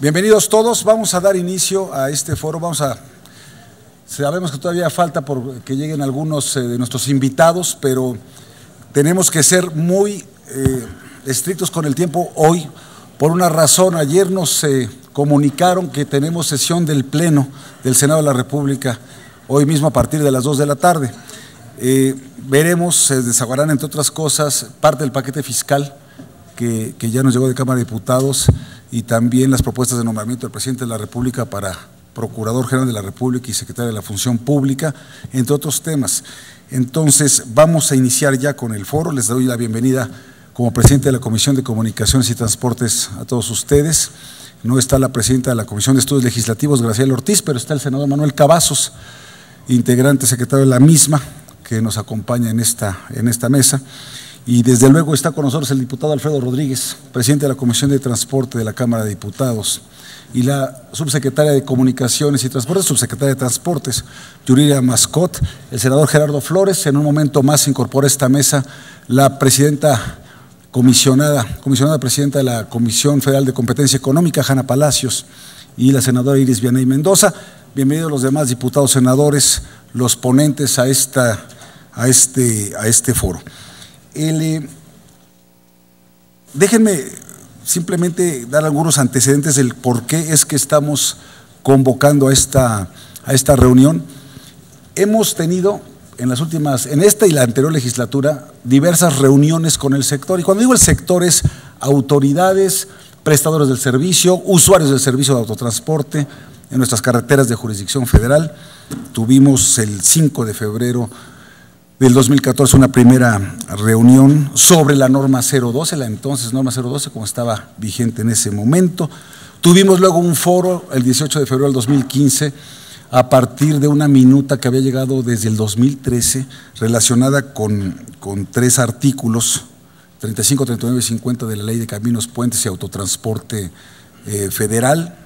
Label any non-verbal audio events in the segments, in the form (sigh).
Bienvenidos todos, vamos a dar inicio a este foro, vamos a... Sabemos que todavía falta por que lleguen algunos eh, de nuestros invitados, pero tenemos que ser muy eh, estrictos con el tiempo hoy, por una razón, ayer nos eh, comunicaron que tenemos sesión del Pleno del Senado de la República, hoy mismo a partir de las 2 de la tarde. veremos, se desaguarán entre otras cosas parte del paquete fiscal que, que ya nos llegó de Cámara de Diputados, y también las propuestas de nombramiento del presidente de la República para Procurador General de la República y Secretario de la Función Pública, entre otros temas. Entonces, vamos a iniciar ya con el foro. Les doy la bienvenida como presidente de la Comisión de Comunicaciones y Transportes a todos ustedes. No está la presidenta de la Comisión de Estudios Legislativos, Graciela Ortiz, pero está el senador Manuel Cavazos, integrante secretario de la misma, que nos acompaña en esta, en esta mesa. Y desde luego está con nosotros el diputado Alfredo Rodríguez, presidente de la Comisión de Transporte de la Cámara de Diputados, y la subsecretaria de Comunicaciones y Transportes, subsecretaria de Transportes, Yuriria Mascot, el senador Gerardo Flores, en un momento más incorpora a esta mesa la presidenta comisionada, comisionada presidenta de la Comisión Federal de Competencia Económica, Jana Palacios, y la senadora Iris Vianey Mendoza. Bienvenidos los demás diputados, senadores, los ponentes a, esta, a, este, a este foro. Déjenme simplemente dar algunos antecedentes del por qué es que estamos convocando a esta, a esta reunión. Hemos tenido en las últimas, en esta y la anterior legislatura, diversas reuniones con el sector. Y cuando digo el sector es autoridades, prestadores del servicio, usuarios del servicio de autotransporte en nuestras carreteras de jurisdicción federal. Tuvimos el 5 de febrero del 2014 una primera reunión sobre la norma 012, la entonces norma 012 como estaba vigente en ese momento. Tuvimos luego un foro el 18 de febrero del 2015 a partir de una minuta que había llegado desde el 2013 relacionada con, con tres artículos, 35, 39 y 50 de la Ley de Caminos, Puentes y Autotransporte eh, Federal.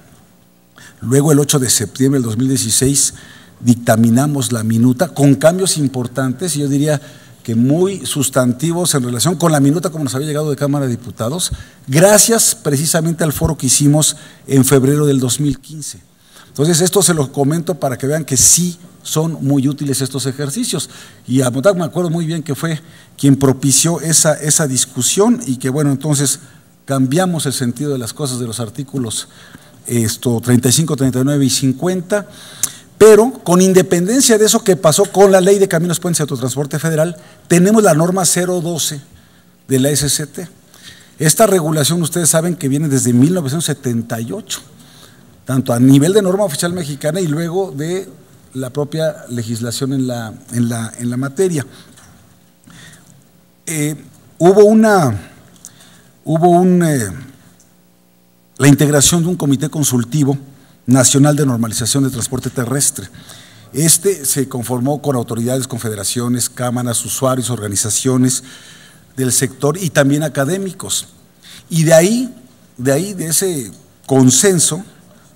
Luego el 8 de septiembre del 2016 dictaminamos la minuta con cambios importantes y yo diría que muy sustantivos en relación con la minuta como nos había llegado de Cámara de Diputados, gracias precisamente al foro que hicimos en febrero del 2015. Entonces esto se lo comento para que vean que sí son muy útiles estos ejercicios. Y a me acuerdo muy bien que fue quien propició esa, esa discusión y que bueno, entonces cambiamos el sentido de las cosas de los artículos esto, 35, 39 y 50 pero con independencia de eso que pasó con la ley de caminos, puentes y autotransporte federal, tenemos la norma 012 de la SCT. Esta regulación ustedes saben que viene desde 1978, tanto a nivel de norma oficial mexicana y luego de la propia legislación en la, en la, en la materia. Eh, hubo una, hubo un, eh, la integración de un comité consultivo Nacional de Normalización de Transporte Terrestre. Este se conformó con autoridades, confederaciones, cámaras, usuarios, organizaciones del sector y también académicos. Y de ahí, de ahí, de ese consenso,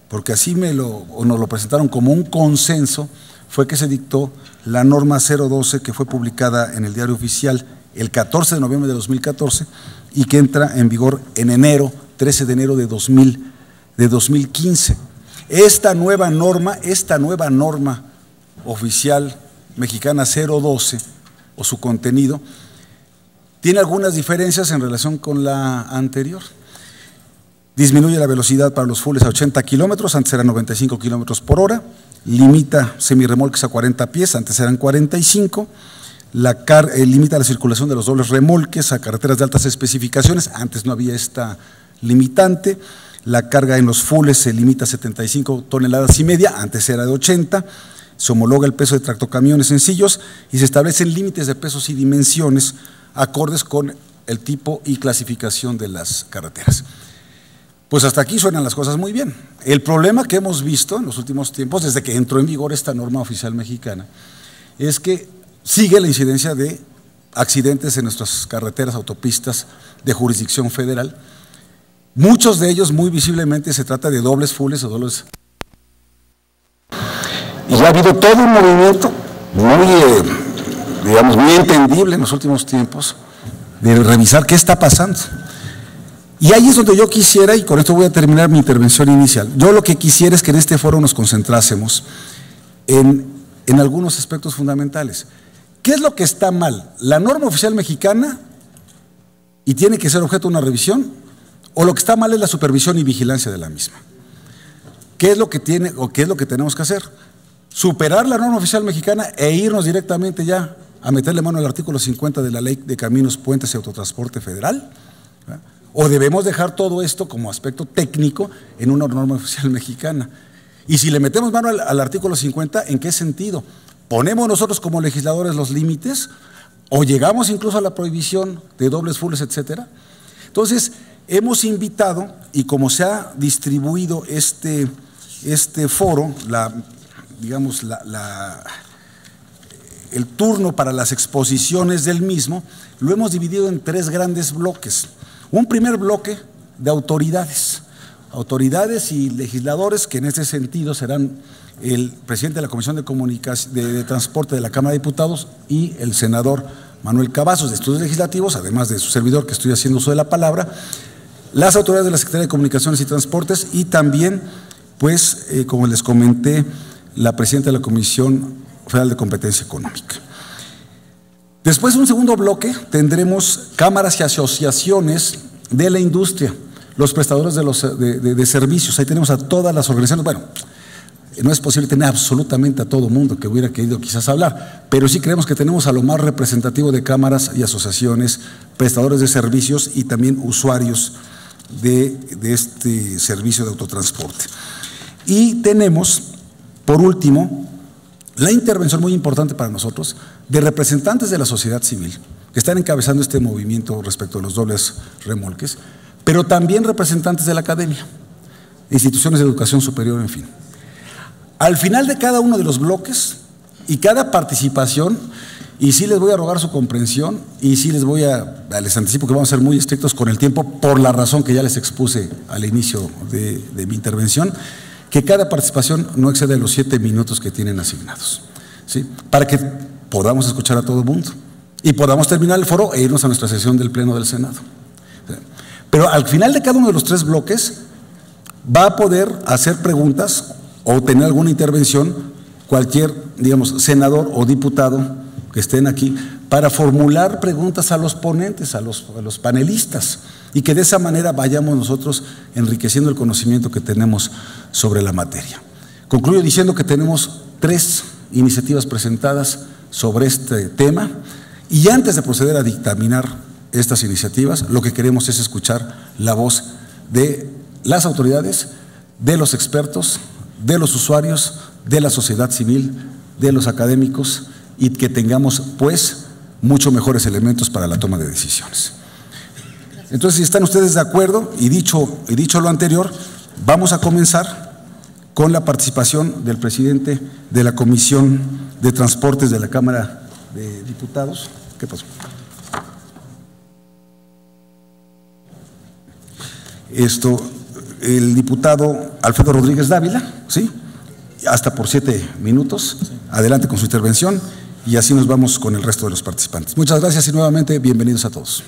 porque así me lo, nos lo presentaron como un consenso, fue que se dictó la norma 012 que fue publicada en el diario oficial el 14 de noviembre de 2014 y que entra en vigor en enero, 13 de enero de, 2000, de 2015. Esta nueva norma, esta nueva norma oficial mexicana 012 o su contenido, tiene algunas diferencias en relación con la anterior. Disminuye la velocidad para los fulles a 80 kilómetros, antes eran 95 kilómetros por hora. Limita semirremolques a 40 pies, antes eran 45. La car eh, limita la circulación de los dobles remolques a carreteras de altas especificaciones, antes no había esta limitante. La carga en los fulles se limita a 75 toneladas y media, antes era de 80. Se homologa el peso de tractocamiones sencillos y se establecen límites de pesos y dimensiones acordes con el tipo y clasificación de las carreteras. Pues hasta aquí suenan las cosas muy bien. El problema que hemos visto en los últimos tiempos, desde que entró en vigor esta norma oficial mexicana, es que sigue la incidencia de accidentes en nuestras carreteras, autopistas de jurisdicción federal, Muchos de ellos muy visiblemente se trata de dobles fulles o dobles. Y ha habido todo un movimiento muy, eh, digamos, muy entendible en los últimos tiempos de revisar qué está pasando. Y ahí es donde yo quisiera, y con esto voy a terminar mi intervención inicial, yo lo que quisiera es que en este foro nos concentrásemos en, en algunos aspectos fundamentales. ¿Qué es lo que está mal? ¿La norma oficial mexicana y tiene que ser objeto de una revisión? ¿O lo que está mal es la supervisión y vigilancia de la misma? ¿Qué es lo que tiene o qué es lo que tenemos que hacer? Superar la norma oficial mexicana e irnos directamente ya a meterle mano al artículo 50 de la Ley de Caminos, Puentes y Autotransporte Federal. ¿O debemos dejar todo esto como aspecto técnico en una norma oficial (laughs) mexicana? Y si le metemos mano al, artículo 50, ¿en qué sentido? ¿Ponemos nosotros como legisladores los límites? ¿O llegamos incluso a la prohibición de dobles fulles, etcétera? Entonces, hemos invitado, y como se ha distribuido este, este foro, digamos, el turno para las exposiciones del mismo, lo hemos dividido en tres grandes bloques. Un primer bloque de autoridades, autoridades y legisladores que en ese sentido serán el presidente de la Comisión de, Comunicación, de, Transporte de la Cámara de Diputados y el senador Manuel Cavazos de Estudios Legislativos, además de su servidor que estoy haciendo uso de la palabra, las autoridades de la Secretaría de Comunicaciones y Transportes y también, pues, eh, como les comenté, la presidenta de la Comisión Federal de Competencia Económica. Después de un segundo bloque tendremos cámaras y asociaciones de la industria, los prestadores de, los, de, servicios, ahí tenemos a todas las organizaciones, bueno, no es posible tener absolutamente a todo mundo que hubiera querido quizás hablar, pero sí creemos que tenemos a lo más representativo de cámaras y asociaciones, prestadores de servicios y también usuarios de, este servicio de autotransporte. Y tenemos, por último, la intervención muy importante para nosotros de representantes de la sociedad civil que están encabezando este movimiento respecto a los dobles remolques, pero también representantes de la academia, instituciones de educación superior, en fin. Al final de cada uno de los bloques y cada participación, y sí les voy a rogar su comprensión y sí les voy a, les anticipo que vamos a ser muy estrictos con el tiempo por la razón que ya les expuse al inicio de, mi intervención, que cada participación no excede los siete minutos que tienen asignados, ¿sí? para que podamos escuchar a todo el mundo y podamos terminar el foro e irnos a nuestra sesión del Pleno del Senado. Pero al final de cada uno de los tres bloques va a poder hacer preguntas o tener alguna intervención cualquier, digamos, senador o diputado que estén aquí para formular preguntas a los ponentes, a los, panelistas y que de esa manera vayamos nosotros enriqueciendo el conocimiento que tenemos sobre la materia. Concluyo diciendo que tenemos tres iniciativas presentadas sobre este tema y antes de proceder a dictaminar estas iniciativas, lo que queremos es escuchar la voz de las autoridades, de los expertos, de los usuarios, de la sociedad civil, de los académicos y que tengamos pues mucho mejores elementos para la toma de decisiones. Entonces, si están ustedes de acuerdo y dicho, y dicho lo anterior, vamos a comenzar con la participación del presidente de la Comisión de Transportes de la Cámara de Diputados. ¿Qué pasó? Esto, el diputado Alfredo Rodríguez Dávila, ¿sí? Hasta por siete minutos. Adelante con su intervención y así nos vamos con el resto de los participantes. Muchas gracias y nuevamente bienvenidos a todos.